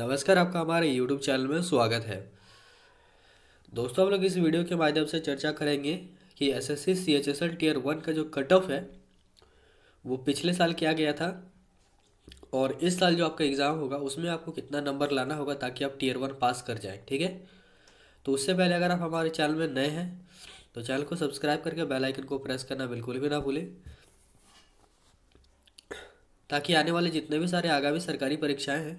नमस्कार आपका हमारे यूट्यूब चैनल में स्वागत है। दोस्तों, हम लोग इस वीडियो के माध्यम से चर्चा करेंगे कि S S C C H S L tier one का जो कट ऑफ़ है, वो पिछले साल किया गया था और इस साल जो आपका एग्ज़ाम होगा, उसमें आपको कितना नंबर लाना होगा ताकि आप टीयर वन पास कर जाएँ, ठीक है? तो उससे पहले अगर आप हमारे चैनल में नए हैं तो चैनल को सब्सक्राइब करके बेल आइकन को प्रेस करना बिल्कुल भी ना भूलें। ताकि आने वाले जितने भी सारे आगामी सरकारी परीक्षाएँ हैं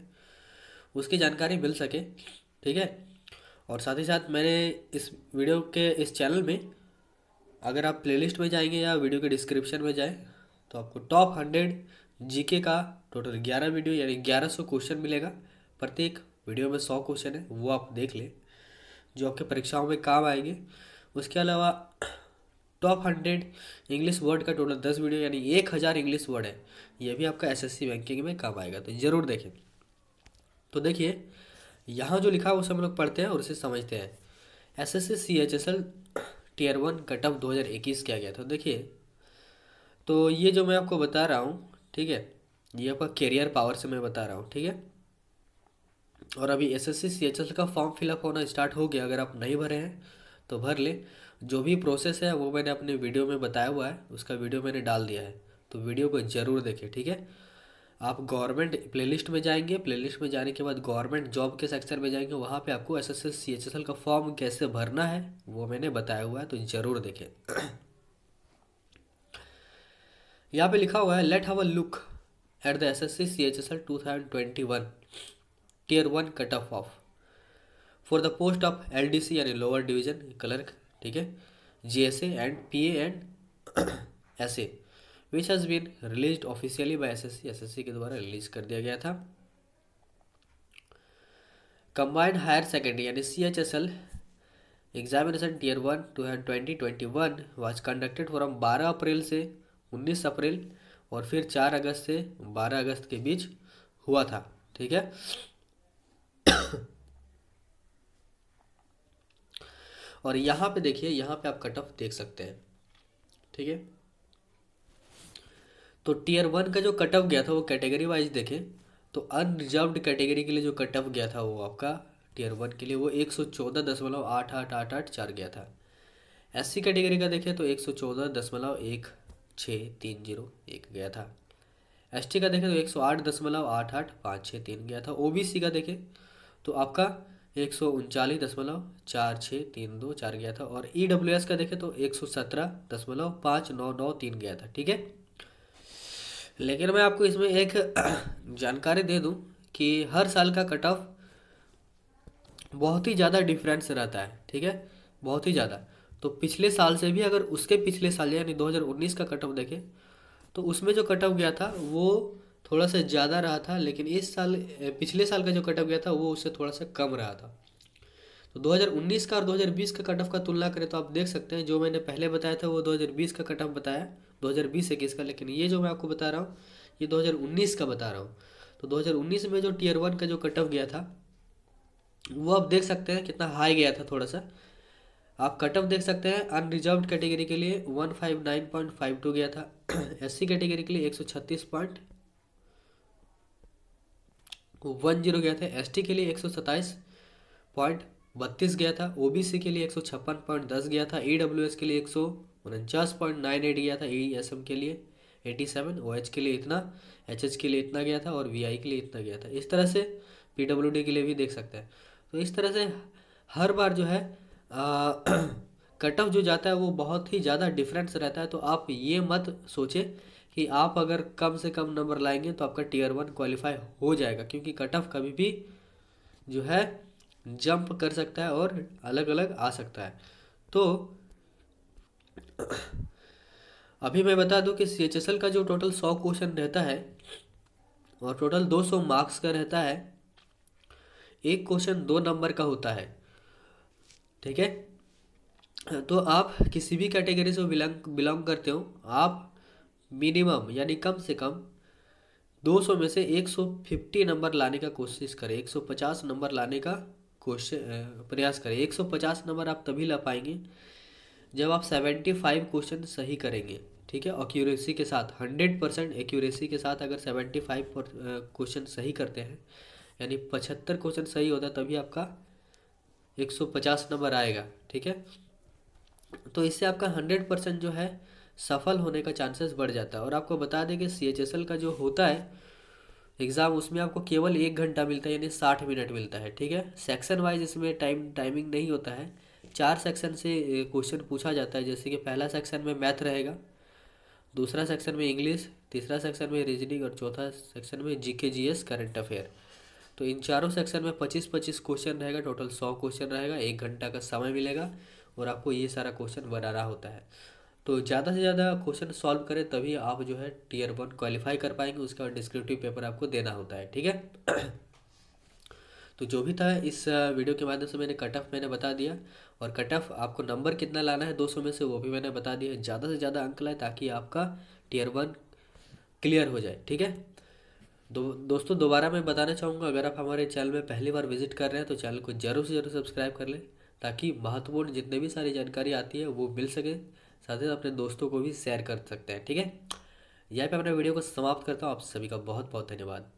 उसकी जानकारी मिल सके, ठीक है? और साथ ही साथ मैंने इस वीडियो के इस चैनल में, अगर आप प्लेलिस्ट में जाएँगे या वीडियो के डिस्क्रिप्शन में जाएँ तो आपको टॉप हंड्रेड जीके का टोटल ग्यारह वीडियो, यानी ग्यारह सौ क्वेश्चन मिलेगा। प्रत्येक वीडियो में सौ क्वेश्चन है, वो आप देख लें, जो आपके परीक्षाओं में काम आएँगे। उसके अलावा टॉप हंड्रेड इंग्लिश वर्ड का टोटल दस वीडियो, यानी एक हज़ार इंग्लिश वर्ड है, ये भी आपका एसएससी बैंकिंग में काम आएगा तो ज़रूर देखें। तो देखिए, यहाँ जो लिखा है, उसे हम लोग पढ़ते हैं और उसे समझते हैं। S S C H S L tier one cut off दो हज़ार इक्कीस किया गया था। देखिए तो ये जो मैं आपको बता रहा हूँ, ठीक है, ये आपका कैरियर पावर से मैं बता रहा हूँ, ठीक है? और अभी एस एस सी का फॉर्म फिलअप होना स्टार्ट हो गया। अगर आप नहीं भरे हैं तो भर ले। जो भी प्रोसेस है, वो मैंने अपने वीडियो में बताया हुआ है, उसका वीडियो मैंने डाल दिया है। तो वीडियो को ज़रूर देखें, ठीक है? आप गवर्नमेंट प्लेलिस्ट में जाएँगे प्लेलिस्ट में जाने के बाद गवर्नमेंट जॉब के सेक्शन में जाएँगे, वहाँ पे आपको S S C H S L का फॉर्म कैसे भरना है, वो मैंने बताया हुआ है तो ज़रूर देखें। यहाँ पे लिखा हुआ है let have a look at the S S C C H S L two thousand twenty one tier one cut off off for the post of L D C यानी लोअर डिवीज़न क्लर्क ठीक है J S A and P A and S A which has been release officially by SSC SSC के द्वारा release कर दिया गया था। Combined higher secondary यानी C H S L examination tier one two twenty twenty one was conducted from बारह अप्रैल से उन्नीस अप्रैल और फिर चार अगस्त से बारह अगस्त के बीच हुआ था, ठीक है? और यहाँ पे देखिए, यहाँ पे आप कट ऑफ़ देख सकते हैं, ठीक है? तो टीयर वन का जो कट ऑफ़ गया था वो कैटेगरी वाइज देखें तो अनरिजर्व्ड कैटेगरी के लिए जो कट ऑफ़ गया था वो आपका टीयर वन के लिए वो एक सौ चौदह दशमलव आठ आठ आठ आठ चार गया था। एस सी कैटेगरी का देखें तो एक सौ चौदह दशमलव एक छः तीन ज़ीरो एक गया था। एस टी का देखें तो एक सौ आठ दशमलव आठ आठ पाँच छः तीन गया था। ओ बी सी का देखें तो आपका एक सौ उनचालीस दशमलव चार छः तीन दो चार गया था। और ई डब्ल्यू एस का देखें तो एक सौ सत्रह दशमलव पाँच नौ नौ तीन गया था। ठीक है? लेकिन मैं आपको इसमें एक जानकारी दे दूँ कि हर साल का कट ऑफ़ बहुत ही ज़्यादा डिफरेंस रहता है, ठीक है? बहुत ही ज़्यादा। तो पिछले साल से भी अगर उसके पिछले साल, यानी 2019 का कट ऑफ़ देखें तो उसमें जो कट ऑफ़ गया था, वो थोड़ा सा ज़्यादा रहा था, लेकिन इस साल पिछले साल का जो कट ऑफ़ गया था, वो उससे थोड़ा सा कम रहा था। तो 2019 का और 2020 का कट ऑफ़ का तुलना करें तो आप देख सकते हैं, जो मैंने पहले बताया था, वो 2020 का कट ऑफ़ बताया। 2020 इक्कीस का, लेकिन ये जो मैं आपको बता रहा हूँ, ये 2019 का बता रहा हूँ। तो 2019 में जो टीयर वन का जो कट ऑफ़ गया था, वो आप देख सकते हैं कितना हाई गया था थोड़ा सा। आप कट ऑफ़ देख सकते हैं अनरिजर्व कैटेगरी के लिए one five nine point five two गया था। एस सी कैटेगरी के लिए एक सौ छत्तीस पॉइंट वन ज़ीरो गया था। एस टी के लिए एक सौ सत्ताईस पॉइंट बत्तीस गया था। ओबीसी के लिए एक गया था। ई के लिए एक सौ उनचास पॉइंट नाइन एट गया था ई एस एम के लिए, एटी सेवन ओ एच के लिए इतना एच एच के लिए इतना गया था और वी आई के लिए इतना गया था। इस तरह से पी डब्ल्यू डी के लिए भी देख सकते हैं। तो इस तरह से हर बार जो है कट ऑफ़ जो जाता है वो बहुत ही ज़्यादा डिफरेंस रहता है। तो आप ये मत सोचें कि आप अगर कम से कम नंबर लाएँगे तो आपका टीयर वन क्वालिफाई हो जाएगा, क्योंकि कट ऑफ़ कभी भी जो है जंप कर सकता है और अलग अलग आ सकता है। तो अभी मैं बता दूँ कि सी एच एस एल का जो टोटल सौ क्वेश्चन रहता है, और टोटल दो सौ मार्क्स का रहता है, एक क्वेश्चन दो नंबर का होता है, ठीक है? तो आप किसी भी कैटेगरी से बिलोंग बिलोंग करते हो, आप मिनिमम यानी कम से कम 200 में से 150 नंबर लाने का कोशिश करें 150 नंबर लाने का क्वेश्चन प्रयास करें। 150 नंबर आप तभी ला पाएँगे जब आप 75 क्वेश्चन सही करेंगे, ठीक है? एक्यूरेसी के साथ 100 परसेंट एक्यूरेसी के साथ अगर 75 क्वेश्चन सही करते हैं, यानी पचहत्तर क्वेश्चन सही होता है, तभी आपका एक सौ पचास नंबर आएगा, ठीक है? तो इससे आपका हंड्रेड परसेंट जो है, सफल होने का चांसेस बढ़ जाता है। और आपको बता दें कि सी एच एस एल का जो होता है एग्ज़ाम उसमें आपको केवल एक घंटा मिलता है, यानी साठ मिनट मिलता है, ठीक है? सेक्शन वाइज इसमें टाइम टाइमिंग नहीं होता है। चार सेक्शन से क्वेश्चन पूछा जाता है, जैसे कि पहला सेक्शन में मैथ रहेगा, दूसरा सेक्शन में इंग्लिश तीसरा सेक्शन में रीजनिंग और चौथा सेक्शन में जी के जी एस करेंट अफेयर तो इन चारों सेक्शन में पच्चीस पच्चीस क्वेश्चन रहेगा टोटल सौ क्वेश्चन रहेगा, एक घंटा का समय मिलेगा और आपको ये सारा क्वेश्चन बनाना होता है. तो ज़्यादा से ज़्यादा क्वेश्चन सॉल्व करें, तभी आप जो है टीयर वन क्वालिफाई कर पाएँगे, उसका डिस्क्रिप्टिव पेपर आपको देना होता है, ठीक है? तो जो भी था इस वीडियो के माध्यम से मैंने कट ऑफ़ मैंने बता दिया और कट ऑफ़ आपको नंबर कितना लाना है दो सौ में से वो भी मैंने बता दिया। ज़्यादा से ज़्यादा अंक लाए ताकि आपका टीयर वन क्लियर हो जाए, ठीक है? दो, दोस्तों दोबारा मैं बताना चाहूँगा, अगर आप हमारे चैनल में पहली बार विज़िट कर रहे हैं तो चैनल को ज़रूर से ज़रूर सब्सक्राइब कर लें ताकि महत्वपूर्ण जितने भी सारी जानकारी आती है वो मिल सके। साथ ही अपने दोस्तों को भी शेयर कर सकते हैं, ठीक है? यहीं पे अपने वीडियो को समाप्त करता हूँ। आप सभी का बहुत बहुत धन्यवाद।